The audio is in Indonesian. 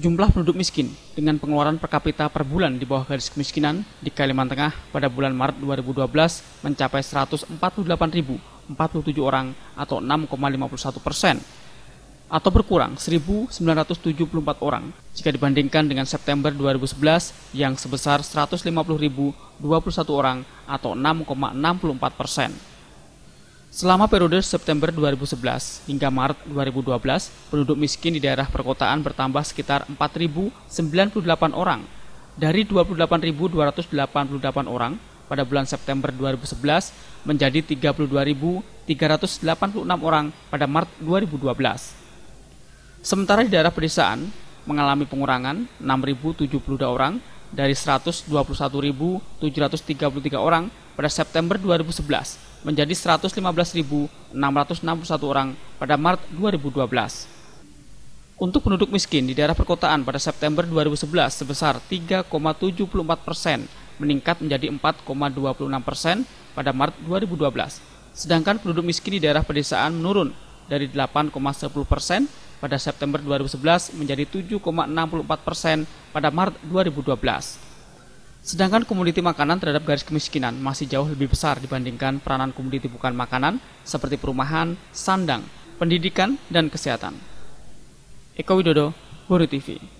Jumlah penduduk miskin dengan pengeluaran per kapita per bulan di bawah garis kemiskinan di Kalimantan Tengah pada bulan Maret 2012 mencapai 148.047 orang atau 6,51 persen atau berkurang 1.974 orang jika dibandingkan dengan September 2011 yang sebesar 150.021 orang atau 6,64 persen. Selama periode September 2011 hingga Maret 2012, penduduk miskin di daerah perkotaan bertambah sekitar 4.098 orang dari 28.288 orang pada bulan September 2011 menjadi 32.386 orang pada Maret 2012. Sementara di daerah pedesaan mengalami pengurangan 6.072 orang dari 121.733 orang pada September 2011 menjadi 115.661 orang pada Maret 2012. Untuk penduduk miskin di daerah perkotaan pada September 2011 sebesar 3,74 persen, meningkat menjadi 4,26 persen pada Maret 2012. Sedangkan penduduk miskin di daerah pedesaan menurun dari 8,10 persen pada September 2011 menjadi 7,64 persen pada Maret 2012. Sedangkan komoditi makanan terhadap garis kemiskinan masih jauh lebih besar dibandingkan peranan komoditi bukan makanan seperti perumahan, sandang, pendidikan, dan kesehatan. Eko Widodo, Buru TV.